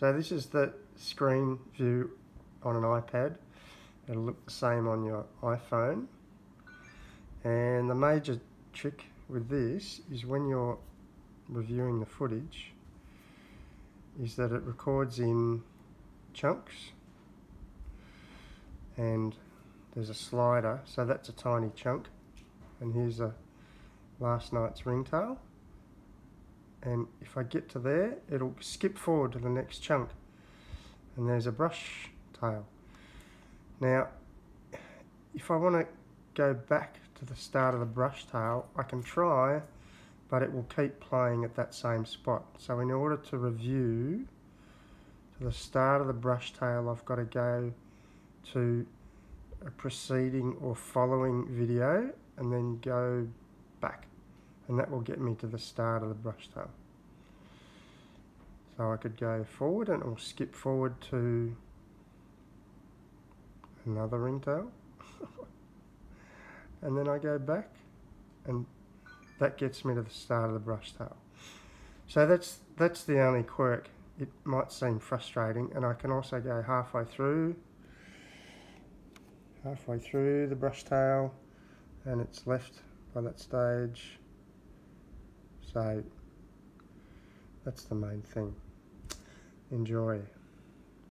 So this is the screen view on an iPad. It'll look the same on your iPhone. And the major trick with this is when you're reviewing the footage is that it records in chunks and there's a slider so that's a tiny chunk and here's a last night's ringtail and if I get to there it'll skip forward to the next chunk. And there's a brush tail. Now if I want to go back to the start of the brush tail I can try but it will keep playing at that same spot. So in order to review to the start of the brush tail I've got to go to a preceding or following video and then go back and that will get me to the start of the brush tail. So I could go forward and it will skip forward to another ringtail and then I go back and that gets me to the start of the brush tail. So that's that's the only quirk. It might seem frustrating and I can also go halfway through halfway through the brush tail and it's left by that stage so that's the main thing. Enjoy